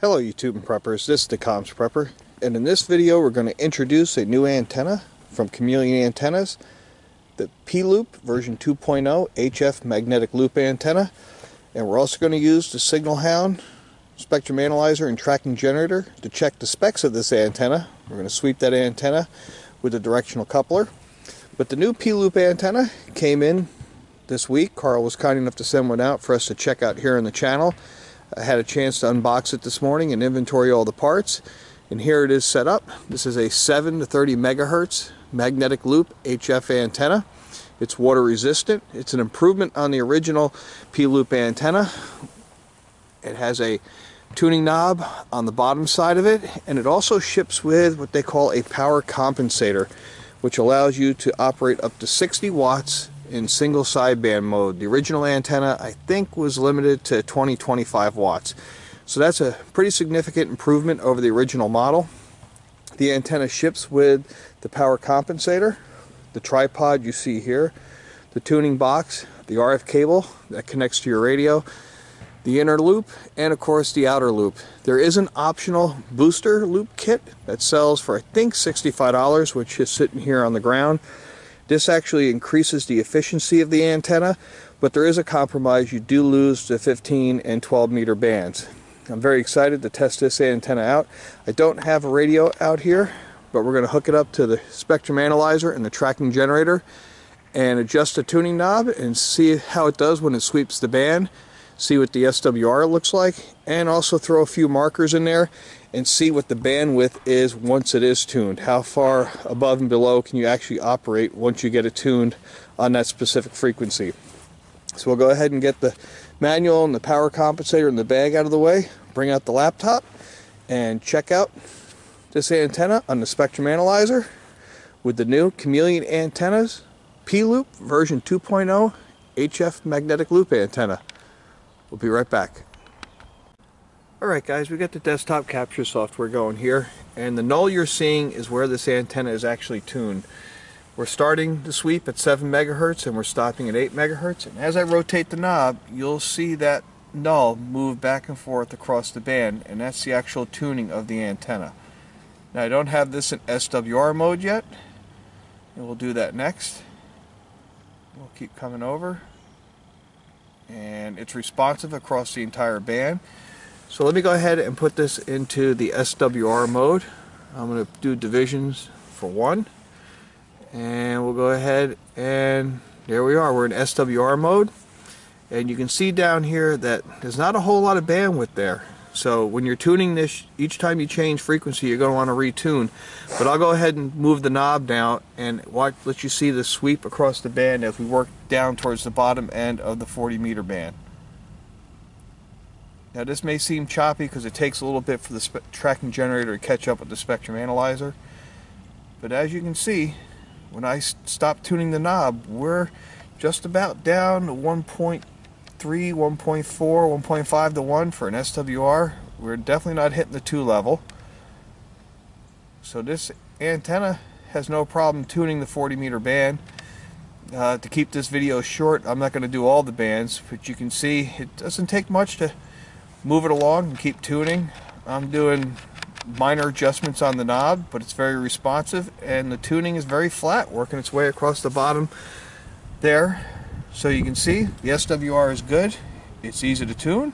Hello YouTube and preppers, this is the Comms Prepper. And in this video we're going to introduce a new antenna from Chameleon Antennas the P-Loop version 2.0 HF magnetic loop antenna. And we're also going to use the Signal Hound spectrum analyzer and tracking generator to check the specs of this antenna. We're going to sweep that antenna with a directional coupler. But the new P-Loop antenna came in this week. Carl was kind enough to send one out for us to check out here on the channel I had a chance to unbox it this morning and inventory all the parts. And here it is set up. This is a 7 to 30 megahertz magnetic loop HF antenna. It's water resistant. It's an improvement on the original P-loop antenna. It has a tuning knob on the bottom side of it and it also ships with what they call a power compensator which allows you to operate up to 60 watts in single sideband mode. The original antenna I think was limited to 20-25 watts. So that's a pretty significant improvement over the original model. The antenna ships with the power compensator, the tripod you see here, the tuning box, the RF cable that connects to your radio, the inner loop, and of course the outer loop. There is an optional booster loop kit that sells for I think $65, which is sitting here on the ground. This actually increases the efficiency of the antenna, but there is a compromise. You do lose the 15 and 12 meter bands. I'm very excited to test this antenna out. I don't have a radio out here, but we're going to hook it up to the spectrum analyzer and the tracking generator and adjust the tuning knob and see how it does when it sweeps the band see what the SWR looks like, and also throw a few markers in there and see what the bandwidth is once it is tuned. How far above and below can you actually operate once you get it tuned on that specific frequency. So we'll go ahead and get the manual and the power compensator and the bag out of the way, bring out the laptop, and check out this antenna on the spectrum analyzer with the new Chameleon antennas P-Loop version 2.0 HF magnetic loop antenna. We'll be right back. Alright guys, we got the desktop capture software going here and the null you're seeing is where this antenna is actually tuned. We're starting the sweep at 7 megahertz and we're stopping at 8 megahertz and as I rotate the knob you'll see that null move back and forth across the band and that's the actual tuning of the antenna. Now I don't have this in SWR mode yet and we'll do that next. We'll keep coming over and it's responsive across the entire band. So let me go ahead and put this into the SWR mode. I'm going to do divisions for one and we'll go ahead and there we are we're in SWR mode and you can see down here that there's not a whole lot of bandwidth there so when you're tuning this, each time you change frequency, you're going to want to retune. But I'll go ahead and move the knob down and watch, let you see the sweep across the band as we work down towards the bottom end of the 40 meter band. Now this may seem choppy because it takes a little bit for the tracking generator to catch up with the spectrum analyzer. But as you can see, when I stop tuning the knob, we're just about down to 1.2 1.3, 1.4, 1.5 to 1 for an SWR. We're definitely not hitting the 2 level. So this antenna has no problem tuning the 40 meter band. Uh, to keep this video short, I'm not going to do all the bands, but you can see it doesn't take much to move it along and keep tuning. I'm doing minor adjustments on the knob, but it's very responsive, and the tuning is very flat, working its way across the bottom there. So you can see the SWR is good. It's easy to tune.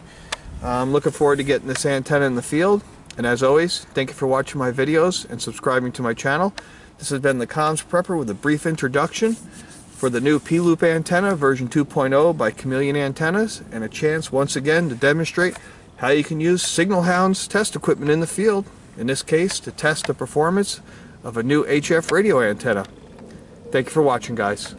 I'm looking forward to getting this antenna in the field. And as always, thank you for watching my videos and subscribing to my channel. This has been the Comms Prepper with a brief introduction for the new P-Loop antenna version 2.0 by Chameleon Antennas and a chance once again to demonstrate how you can use Signal Hound's test equipment in the field, in this case to test the performance of a new HF radio antenna. Thank you for watching guys.